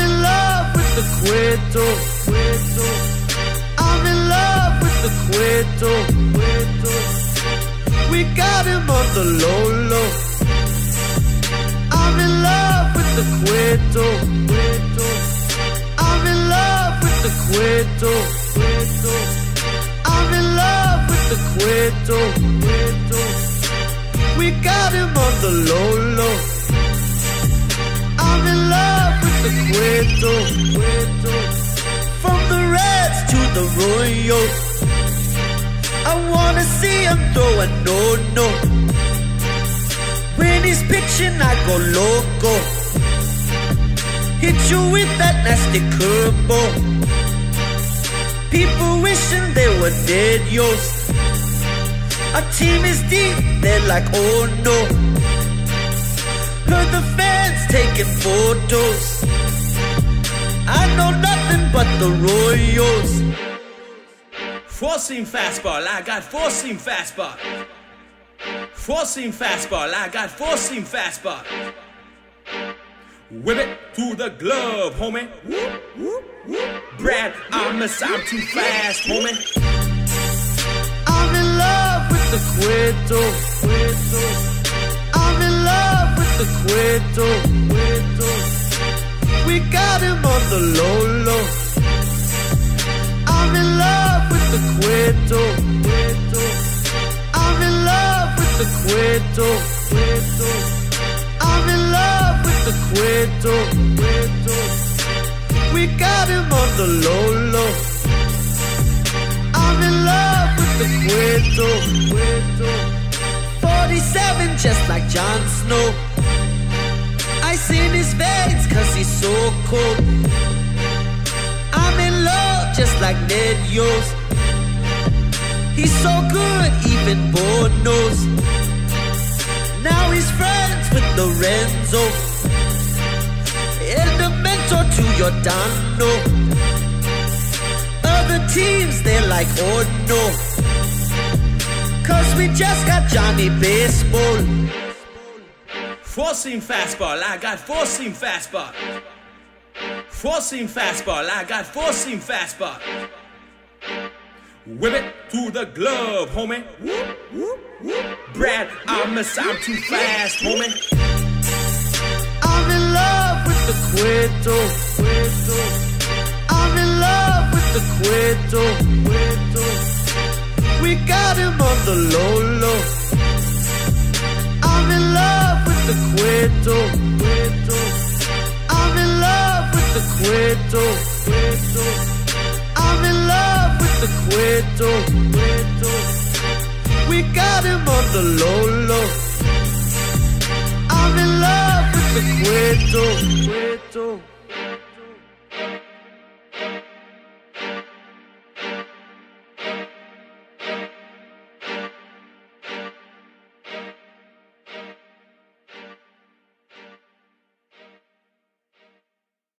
in love with the Cueto. Cueto. Cueto. We got him on the low low. I'm in love with the Cueto. I'm in love with the Cueto. I'm in love with the Cueto. We got him on the low low. I'm in love with the Cueto. From the Reds to the Royals. I wanna see him throw a no-no. When he's pitching, I go loco. Hit you with that nasty curveball. People wishing they were dead, yours. Our team is deep, they're like, oh no. Heard the fans taking photos. I know nothing but the Royals. Four seam fastball, I got four seam fastball. Four seam fastball, I got four seam fastball. Whip it to the glove, homie. Whoop, whoop, whoop. Brad, I'm a I'm too fast, homie. I'm in love with the Cueto. I'm in love with the Cueto, Cueto. We got him on the low low. I'm in love the Cueto. I'm in love with the Cueto. I'm in love with the Cueto. We got him on the low low. I'm in love with the Cueto. 47 just like Jon Snow. Ice in his veins cause he's so cold. I'm in love just like Ned Yost. He's so good, even Bo knows. Now he's friends with Lorenzo. And a mentor to your Dano. Other teams, they're like, oh no. Cause we just got Johnny Baseball. Four seam fastball, I got four seam fastball. Four seam fastball, I got four seam fastball. Whip it to the glove, homie. Whoop, whoop, whoop. Brad, I'm a I'm too fast, homie. I'm in love with the Cueto, Cueto. I'm in love with the Cueto, Cueto. We got him on the low low. I'm in love with the Cueto, Cueto. I'm in love with the Cueto, the. We got him on the low low. I'm in love with the Cueto.